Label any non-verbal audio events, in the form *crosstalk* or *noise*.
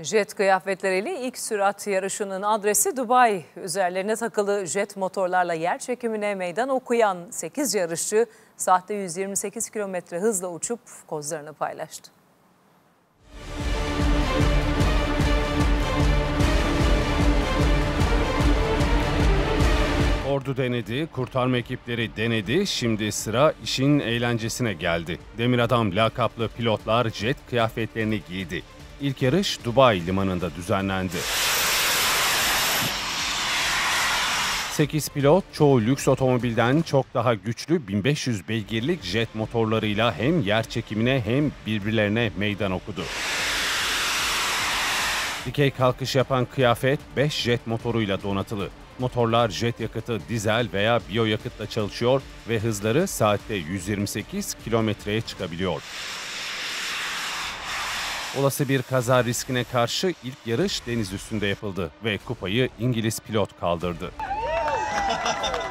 Jet kıyafetleriyle ilk sürat yarışının adresi Dubai. Üzerlerine takılı jet motorlarla yer çekimine meydan okuyan 8 yarışçı sahte 128 kilometre hızla uçup kozlarını paylaştı. Ordu denedi, kurtarma ekipleri denedi, şimdi sıra işin eğlencesine geldi. Demir Adam lakaplı pilotlar jet kıyafetlerini giydi. İlk yarış Dubai limanında düzenlendi. 8 pilot çoğu lüks otomobilden çok daha güçlü 1500 beygirlik jet motorlarıyla hem yer çekimine hem birbirlerine meydan okudu. Dikey kalkış yapan kıyafet 5 jet motoruyla donatılı. Motorlar jet yakıtı dizel veya biyoyakıtla çalışıyor ve hızları saatte 128 kilometreye çıkabiliyor. Olası bir kaza riskine karşı ilk yarış deniz üstünde yapıldı ve kupayı İngiliz pilot kaldırdı. *laughs*